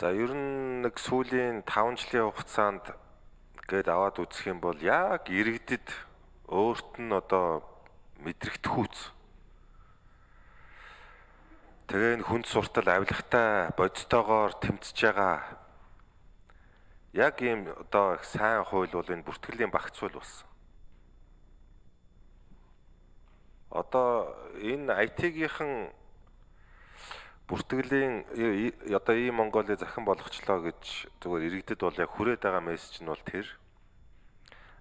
За ер нь нэг сүүлийн 5 жилийн хугацаанд гээд аваад үзэх юм бол яг иргэдэд өөрт нь одоо мэдрэгдэхүүц. Тэгээ энэ хүнд суртал авилгатай бодитоогоор тэмцэж байгаа яг ийм одоо их сайн хууль бол энэ бүртгэлийн багц хууль болсон. Одоо энэ IT-гийнхэн бүртгэлийн одоо ийм Монголыг захин болгочлоо гэж зүгээр иргэдэд бол яг хүрээд байгаа мессеж нь бол тэр.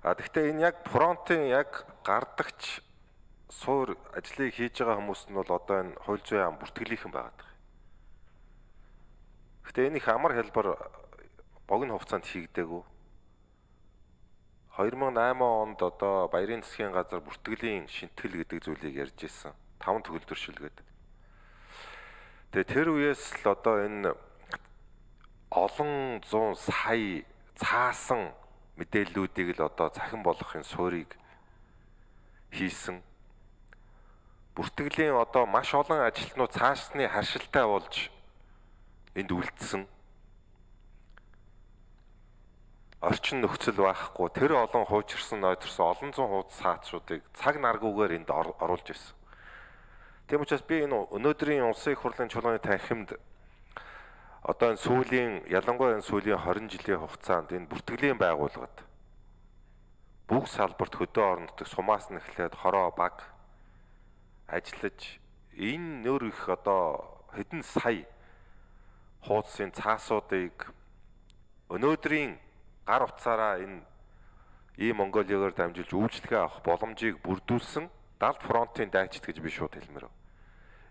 А гэхдээ энэ яг фронтын яг гардагч суур ажлыг хийж байгаа хүмүүс нь бол одоо энэ хууль зүйн ам бүртгэлийнхэн байгаад байгаа. Гэхдээ энэ их амар хэлбэр богино хугацаанд хийгдээгүй. 2008 онд одоо баярын засгийн газар бүртгэлийн шинтгэл гэдэг зүйлийг ярьж ирсэн. Таван төгөлдршилгээд. Тэгээ тэр үеэс л одоо энэ олон зуун сая цаасан мэдээллүүдийг л одоо захин болгохын суурийг хийсэн. Бүртгэлийн одоо маш олон ажилтнууд цаашны харшилтай болж энд үлдсэн орчин нөхцөл байхгүй тэр олон хуучирсан нойтөрсөн олон зуун хуудас саатшуудыг цаг наргуугаар энд оруулж ирсэн. Тийм учраас би энэ өнөөдрийн улсын их хурлын чуулганы танхимд одоо энэ сүүлийн ялангуяа энэ сүүлийн 20 жилийн хугацаанд энэ бүртгэлийн байгууллагад бүх салбарт хөдөө орон нутаг сумаас нь эхлээд хороо баг ажиллаж энэ нөр их одоо хэдэн сая хуудсын цаасуудыг өнөөдрийн гар утсаараа энэ ийм Монголиогоор дамжуулж үйлчлэгээ авах боломжийг бүрдүүлсэн далд фронтын дайчд гэж би шууд хэлмээр.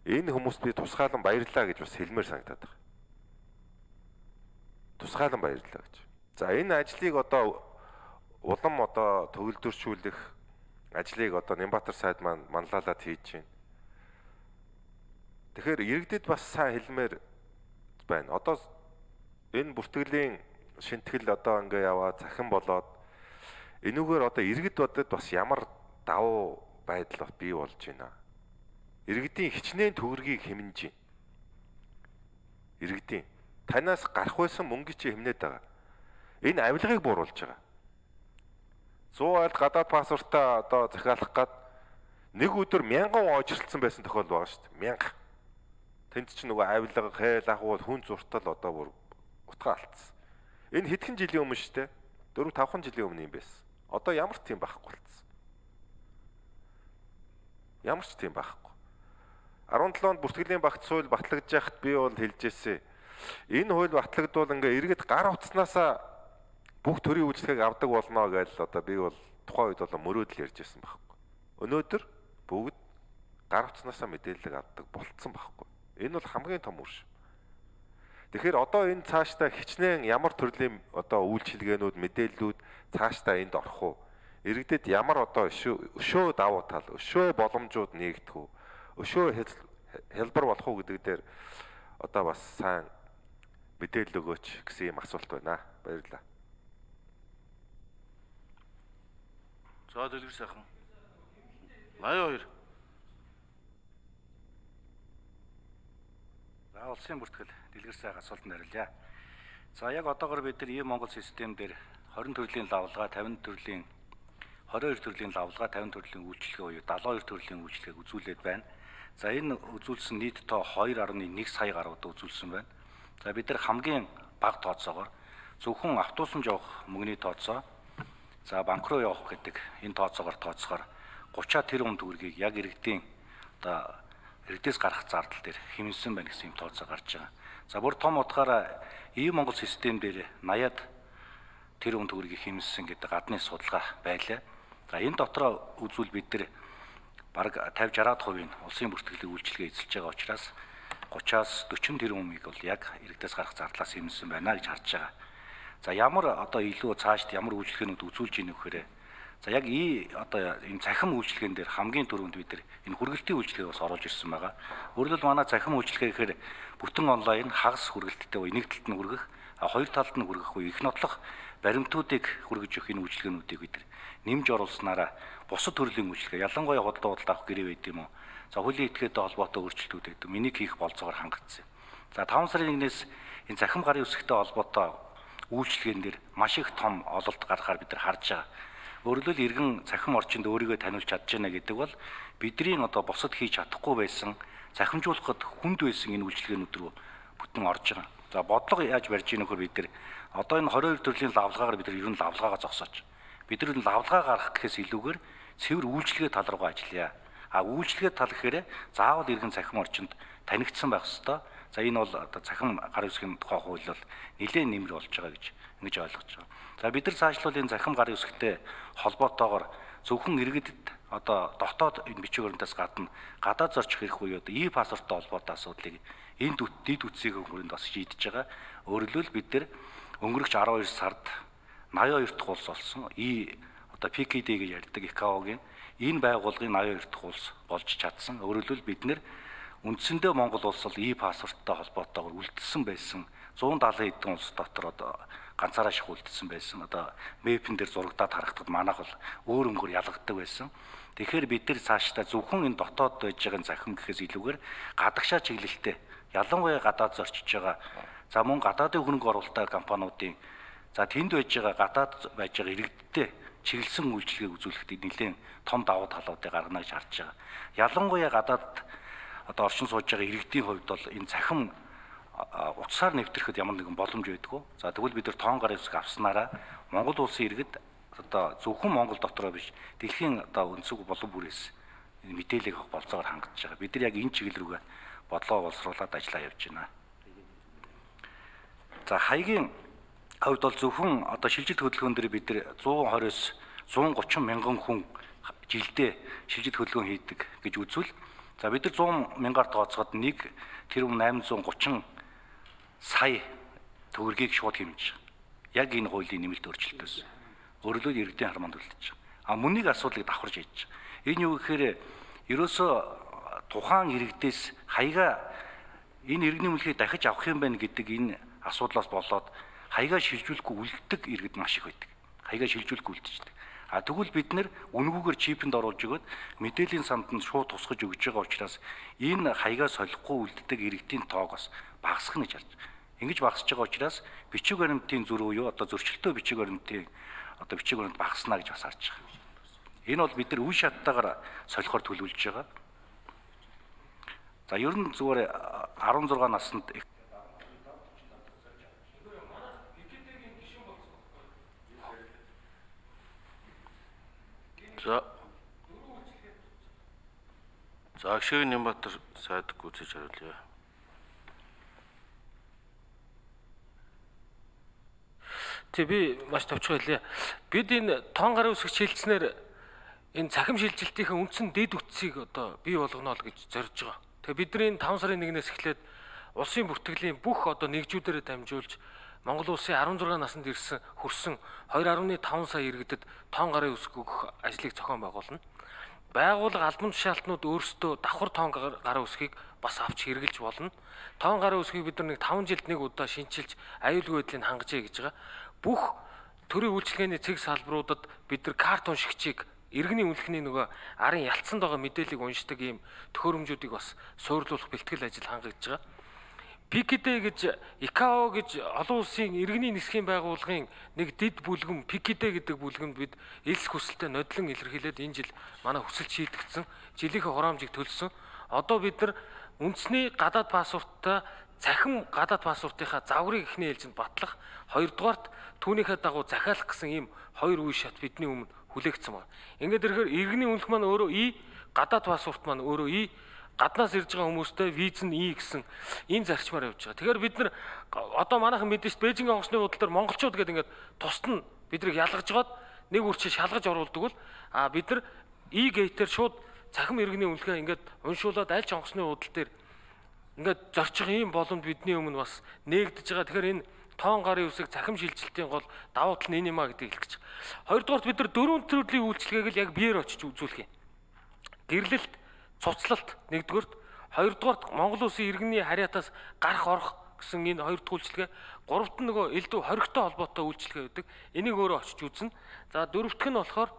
Энэ хүмүүст би тусгаалan баярлаа гэж бас хэлмээр санагдаад байна. Тусгаалan баярлаа гэж. За энэ ажлыг одоо улам одоо төгөлдөрчүүлэх ажлыг одоо Нямбатар сайд маань манлайлаад хийж байна. Тэгэхээр иргэдэд бас сайн хэлмээр байна. Одоо энэ бүртгэлийн шинтгэл одоо ингээ яваа захин болоод энүүгээр одоо иргэд бодод бас ямар давуу байдал бий болж байна. Иргэдийн хичнээн төгрөгийг хэмнэж байна. Иргэдийн танаас гарах байсан мөнгө чи хэмнээд байгаа. Энэ авилгыг бууруулж байгаа. 100 айл гадаад паспортаа одоо захиалах гад нэг өдөр мянган очролцсон байсан тохиолдол байгаа шүү дээ. Мянга. Тэнд чинь нөгөө авилга, хайл ахуул, хүн зуртал одоо бүр утга алдсан. Энэ хэдхэн жилийн өмнө шүү дээ. 4 5хан жилийн өмнө юм байсан. Одоо ямар ч тийм байхгүй болсон. Ямар ч тийм байхгүй. 17 онд бүртгэлийн багц хууль батлагдж яхад би бол хэлжээсэ. Энэ хууль батлагдвал ингээ иргэд гар утснаасаа бүх төрлийн үйлчлэгийг авдаг болно гэж одоо би бол тухайн үед бол мөрөөдөл ярьж байсан байхгүй. Өнөөдөр бүгд гар утснаасаа мэдээлэл авдаг болцсон байхгүй. Энэ бол хамгийн том үр шим. Тэгэхээр одоо энэ цаашдаа хичнээн ямар төрлийн одоо үйлчилгээнүүд мэдээллүүд цаашдаа энд орох уу? Иргэдэд ямар одоо өшөө давуу тал, өшөө боломжууд нээгдэх үү? Өшөө хэлбэр болох уу гэдэг дээр одоо бас сайн мэдээлэл өгөөч гэсэн юм асуулт байна. Баярлалаа. За дэлгэр сайхан. 82 За улсын бүртгэл дэлгэр сайхан асуултанд харилаа. За яг одоогор бид нар ийм Монгол систем дээр 20 төрлийн лавлгаа, 50 төрлийн 22 төрлийн лавлгаа, 50 төрлийн үйлчлэгээ буюу 72 төрлийн үйлчлэгээг үзүүлээд байна. За энэ үзүүлсэн нийт тоо 2.1 сая гаруйд үзүүлсэн байна. За бид нар хамгийн бага тооцоогоор зөвхөн автобусанд явах мөнгөний тооцоо за банк руу явах гэдэг энэ тооцоогоор тооцохоор 30 тэрбум төгрөгийг яг иргэдийн одоо иргэдээс гарах зардал дээр хэмнсэн байна гэсэн юм тооцоо гарч байгаа. За бүр том утгаараа ийм Монгол систем дээр 80-ад тэр хүн төгрөгийг хэмнсэн гэдэг гадны судалгаа байлаа. За энэ дотроо үзвэл бид нар бараг 50 60-аад хувийн улсын бүртгэлийн үйлчилгээ эзэлж байгаа учраас 30-аас 40 тэрбум хүмийг бол яг иргэдээс гарах зардлаас хэмнсэн байна гэж харж байгаа. За ямар одоо илүү цаашд ямар үйлчлэгээнүүд үзүүлж ийнэ вэхээр За яг и одоо энэ цахим үйлчлэгэн дээр хамгийн түрүүнд бид нар энэ хүргэлтийн үйлчлэгээ бас оруулж ирсэн байгаа. Өөрөлд манай цахим үйлчлэгээ гэхээр бүтэн онлайн хагас хүргэлттэй буюу нэг талд нь хүргэх, хоёр талд нь хүргэх буюу их нотлох баримтуудыг хүргэж өгөх энэ үйлчлэгээнүүдийг бид нэмж оруулснараа бусад төрлийн үйлчлэгээ ялангуяа худалдаа худалдаа авах гэрээ байд юм уу. За хуулийн этгээтэй холбоотой өөрчлөлтүүд гэдэг миний хийх болцоогоор хангагдсан. За 5 сарын 1-ээс энэ захим гарын үсгтэй холбоотой үйлчлэгэн дээр маш их том ололт гаргахаар бид нар харж байгаа. Өөрөлдөл иргэн захим орчинд өөрийгөө таниулж чадж байна гэдэг бол бидний одоо босод хийж чадахгүй байсан захимжуулахад хүнд байсан энэ үйлчлэгээнүүд рүү бүтэн орж байгаа. За бодлого яаж барьж ийнэ нөхөр бид нар одоо энэ 22 төрлийн лавлгаагаар бид нар ер нь лавлгаагаа зогсооч. Бид нар лавлгаа гаргах гэхээс илүүгээр цэвэр үйлчлэгээ тал руугаа ажиллая. А үйлчлэгээ тал гэхээр заавал иргэн цахим орчинд танигдсан байх ёстой. За энэ бол одоо цахим гар үсгийн тухай хууль бол нэлээд нэмэр болж байгаа гэж ингэж ойлгож байгаа. За бид нар цаашлуул энэ захим гарын үсгтэй холбоотойгоор зөвхөн иргэдэд одоо дотоод энэ бичиг баримтаас гадна гадаад зорчих хэрэг буюу одоо и паспорттой холбоотой асуудлыг энэ дид үтсийг хөрөнд бас шийдэж байгаа. Өөрөлдвөл бид нар өнгөрөх 12 сард 82 дахь улс болсон. И одоо PKD гэж ярьдаг ИКАО-гийн энэ байгууллагын 82 дахь улс болж чадсан. Өөрөлдвөл бид нэр үндсэндээ Монгол улс бол и паспорттой холбоотойгоор үлдсэн байсан 170 хэдэн улс дотор одоо ганцаараа ших үлдсэн байсан. Одоо мэпэн дээр зурагдаад харагдахад манайх бол өөр өнгөөр ялгаддаг байсан. Тэгэхээр бид нар цаашдаа зөвхөн энэ дотоод байж байгаа захим гэхээс илүүгээр гадагшаа чиглэлтэй ялангуяа гадаад зорчиж байгаа за мөн гадаадын хөрөнгө оруулалттай компаниудын за тэнд байж байгаа гадаад байж байгаа иргэдтэй чиглэсэн үйлчлэгийг үзүүлэхэд нэлээд том давуу талуудыг гаргана гэж харж байгаа. Ялангуяа гадаад одоо оршин сууж байгаа иргэдийн хувьд бол энэ цахим утсаар нэвтрэхэд ямар нэгэн боломж байдгүй. За тэгвэл бид нар тоон гарын үсэг авснараа Монгол улсын иргэд одоо зөвхөн Монгол дотроо биш дэлхийн одоо өнцөг болон бүрээс мэдээлэл авах болцоогоор хангаж байгаа. Бид нар яг энэ чиглэл рүүгээ бодлого боловсруулад ажиллаа явж байна. За хаягийн хувьд бол зөвхөн одоо шилжилт хөдөлгөөн дээр бид нар 120-с 130 мянган хүн жилдээ шилжилт хөдөлгөөн хийдэг гэж үзвэл за бид нар 100 мянгаар тооцоход нэг тэр 830 сая төгрөгийг шууд хэмжиж байгаа. Яг энэ хуулийн нэмэлт өөрчлөлтөөс. Өөрөлдөө иргэдийн харманд үлдэж байгаа. А мөнийг асуудлыг давхарж хийж байгаа. Энэ юу гэхээр ерөөсөө тухайн иргэдээс хаяга энэ иргэний мөлхийг дахиж авах юм байна гэдэг энэ асуудлаас болоод хаяга шилжүүлэхгүй үлддэг иргэд маш их байдаг. Хаяга шилжүүлэхгүй үлдчихдэг. А тэгвэл бид нэр үнгүүгээр чипэнд оруулж өгöd мэдээллийн санданд шууд тусгаж өгж байгаа учраас энэ хаягаа солихгүй үлддэг иргэдийн тоог бас багасгах гэж харж. Ингэж багасж байгаа учраас бичиг баримтын зүр буюу одоо зөрчилтөө бичиг баримтын одоо бичиг баримт багаснаа гэж бас харж байгаа. Энэ бол бид нар үе шаттайгаар солихоор төлөвлөж байгаа. За ер нь зүгээр 16 наснд За. За Агшиг Нямбатар сайд гүйцэж хариулъя. Тэг би маш товчхон хэлье. Бид энэ тоон гарын үсгч хилцснээр энэ цахим шилжилтийн үндсэн дэд үтсийг одоо бий болгоно л гэж зорж байгаа. Тэгээ бидний 5 сарын 1-ээс эхлээд улсын бүртгэлийн бүх одоо нэгжүүдээр дамжуулж Монгол улсын 16 наснд ирсэн хүрсэн 2.5 сая иргэдэд тоон гарын үсэг өгөх ажлыг зохион байгуулна. Байгууллага албан тушаалтнууд өөрсдөө давхар тоон гарын үсгийг бас авч хэрэгжилж болно. Тоон гарын үсгийг бид нэг 5 жилд нэг удаа шинчилж аюулгүй байдлыг хангажээ гэж байгаа. Бүх төрийн үйлчлэгээний цэг салбаруудад бид нар карт уншигчийг иргэний үнэлэхний нөгөө арын ялцсанд байгаа мэдээллийг уншдаг ийм төхөөрөмжүүдийг бас суйрлуулах бэлтгэл ажил хангагдж байгаа. ПКД гэж ИКАО гэж олон улсын иргэний нисхийн байгууллагын нэг дид бүлгэн ПКД гэдэг бүлгэнд бид элс хүсэлтэд нодлон илэрхийлээд энэ жил манай хүсэлт шийдэгдсэн. Жилийнхээ хураамжийг төлсөн. Одоо бид нар үндэсний гадаад паспорттой цахим гадаад паспортынхаа загварыг эхний ээлжинд батлах, хоёрдугаарт түүнийхээ дагуу захиалах гэсэн ийм хоёр үе шат бидний өмнө хүлээгдсэн байна. Ингээд ирэхээр иргэний үнэлэх маань өөрөө И, гадаад паспорт маань өөрөө И гаднаас ирж байгаа хүмүүстэй виз нь И гэсэн энэ зарчмаар явж байгаа. Тэгэхээр бид нар одоо манайхан мэдэн шүү Бээжингийн онгоцны худал дээр монголчууд гэдэг ингээд тусад нь бидрийг ялгаж гаад нэг үрчээ шалгаж оруулдаг бол а бид нар И гейтер шууд цахим иргэний үнэлгээ ингээд уншуулад аль ч онгоцны худал дээр ингээд зорчих ийм боломж бидний өмнө бас нээгдэж байгаа. Тэгэхээр энэ тоон гарын үсэг цахим шилжилтийн гол давуу тал нь энэ юм а гэдгийг гэж. Хоёрдугаарт бид нар дөрвөн төрлийн үйлчлэгийг л яг биеэр очиж үзүүлэх юм. Гэрлэлт цуцлалт нэгдүгürt хоёрдугаарт Монгол улсын иргэний харьяатаас гарах орох гэсэн энэ хоёр дахь үйлчлэгээ гуравт нь нөгөө элдв хоригтой холбоотой үйлчлэгээ байдаг. Энийг өөрөө очиж үзнэ. За дөрөвтг нь болохоор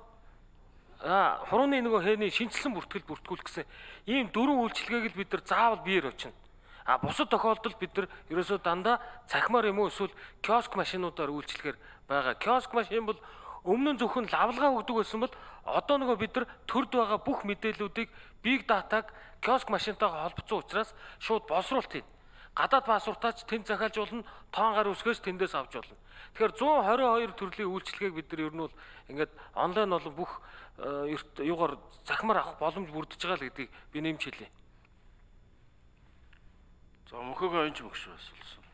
а хурууны нөгөө хээний шинжилсэн бүртгэл бүртгүүлэх гэсэн ийм дөрвөн үйлчлэгээг л бид нар заавал биеэр очино. А бусад тохиолдолд бид нар ерөөсөө дандаа цахимаар юм уу эсвэл киоск машинуудаар үйлчлэхээр байгаа. Киоск машин бол өмнө нь зөвхөн лавлгаа өгдөг байсан бол одоо нөгөө бид нар төрд байгаа бүх мэдээллүүдийг big data-г киоск машинтайгаа холбоцсон учраас шууд боловсруулалт хийн. Гадаад пассвортаач тэнд захиалж болно, тоон гар үсгэж тэндээс авч болно. Тэгэхээр 122 төрлийн үйлчлэгийг бид нар ер нь бол ингээд онлайн болон бүх э, юугаар захимаар авах боломж бүрдэж байгаа л гэдгийг би нэмж хэлье. За мөхөөгөө энэ ч мөгш асуулсан.